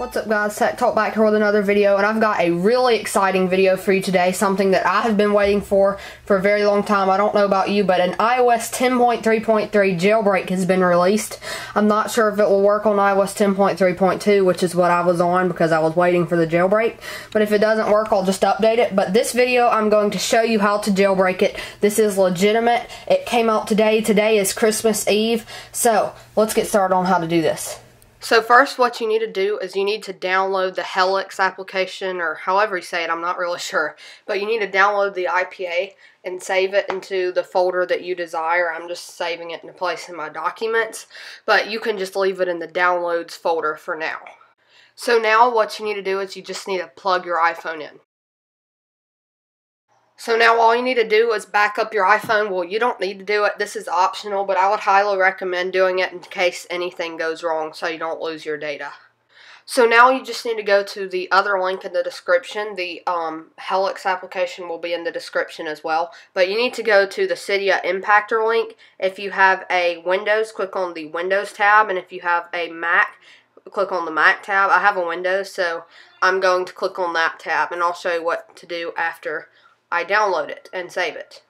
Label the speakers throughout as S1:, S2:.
S1: up guys, Tech Talk back here with another video and I've got a really exciting video for you today, something that I have been waiting for for a very long time. I don't know about you, but an iOS 10.3.3 jailbreak has been released. I'm not sure if it will work on iOS 10.3.2, which is what I was on because I was waiting for the jailbreak, but if it doesn't work, I'll just update it. But this video, I'm going to show you how to jailbreak it. This is legitimate. It came out today. Today is Christmas Eve, so let's get started on how to do this. So first what you need to do is you need to download the Helix application or however you say it, I'm not really sure. But you need to download the IPA and save it into the folder that you desire. I'm just saving it in a place in my documents. But you can just leave it in the downloads folder for now. So now what you need to do is you just need to plug your iPhone in. So now all you need to do is back up your iPhone. Well, you don't need to do it. This is optional, but I would highly recommend doing it in case anything goes wrong so you don't lose your data. So now you just need to go to the other link in the description. The um, Helix application will be in the description as well. But you need to go to the Cydia Impactor link. If you have a Windows, click on the Windows tab. And if you have a Mac, click on the Mac tab. I have a Windows, so I'm going to click on that tab. And I'll show you what to do after I download it and save it.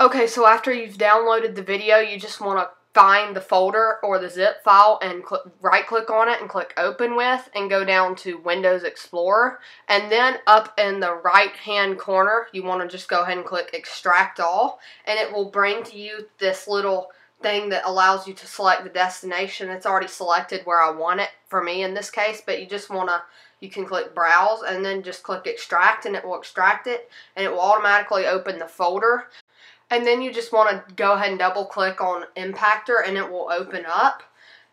S1: Okay, so after you've downloaded the video, you just want to find the folder or the zip file and click, right click on it and click open with and go down to Windows Explorer. And then up in the right hand corner you want to just go ahead and click extract all. And it will bring to you this little thing that allows you to select the destination. It's already selected where I want it for me in this case but you just want to you can click browse and then just click extract and it will extract it and it will automatically open the folder. And then you just want to go ahead and double click on impactor and it will open up.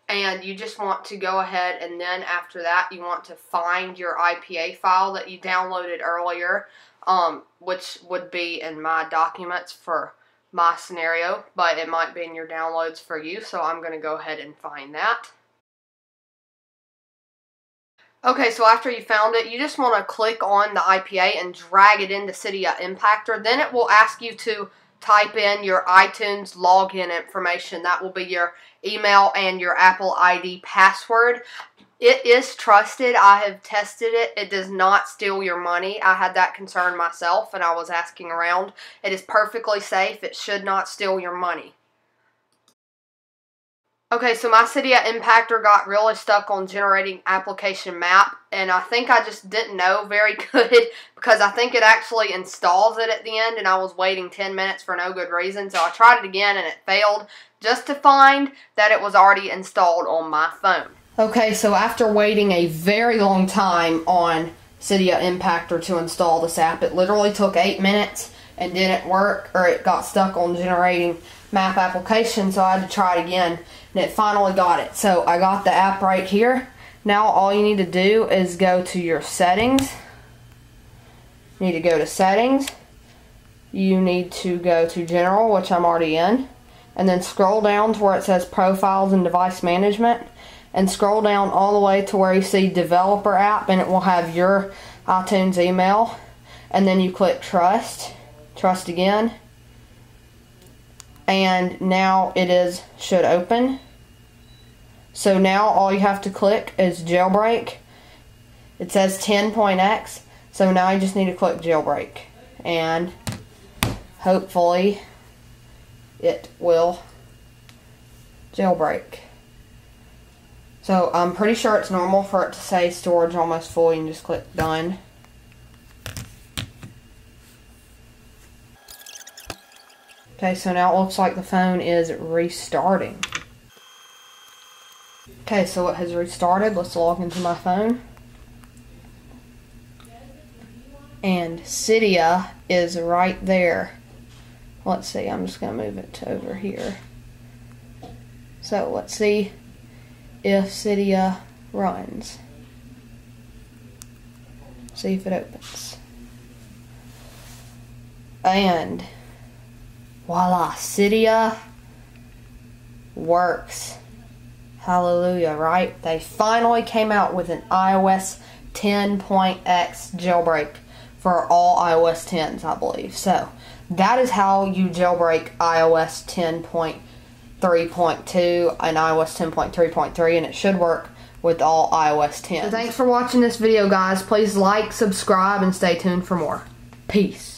S1: And you just want to go ahead and then after that you want to find your IPA file that you downloaded earlier um, which would be in my documents for my scenario but it might be in your downloads for you. So I'm going to go ahead and find that Okay, so after you found it, you just want to click on the IPA and drag it into Cydia Impactor. Then it will ask you to type in your iTunes login information. That will be your email and your Apple ID password. It is trusted. I have tested it. It does not steal your money. I had that concern myself and I was asking around. It is perfectly safe. It should not steal your money. Okay, so my Cydia Impactor got really stuck on generating application map, and I think I just didn't know very good because I think it actually installs it at the end, and I was waiting 10 minutes for no good reason, so I tried it again and it failed just to find that it was already installed on my phone. Okay, so after waiting a very long time on Cydia Impactor to install this app, it literally took 8 minutes and didn't work, or it got stuck on generating map application, so I had to try it again and it finally got it. So I got the app right here. Now all you need to do is go to your settings. You need to go to settings. You need to go to general, which I'm already in. And then scroll down to where it says profiles and device management. And scroll down all the way to where you see developer app and it will have your iTunes email. And then you click trust. Trust again and now it is should open so now all you have to click is jailbreak. It says 10.x. So now I just need to click jailbreak. And hopefully it will jailbreak. So I'm pretty sure it's normal for it to say storage almost full. Can just click done. Okay, so now it looks like the phone is restarting. Okay, so it has restarted. Let's log into my phone. And Cydia is right there. Let's see, I'm just going to move it to over here. So let's see if Cydia runs. See if it opens. And voila, Cydia works. Hallelujah, right? They finally came out with an iOS 10.x jailbreak for all iOS 10s, I believe. So, that is how you jailbreak iOS 10.3.2 and iOS 10.3.3, and it should work with all iOS 10. So thanks for watching this video, guys. Please like, subscribe, and stay tuned for more. Peace.